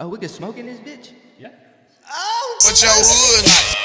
Oh, we can smoke in this bitch? Yeah. Oh, What's your hood like?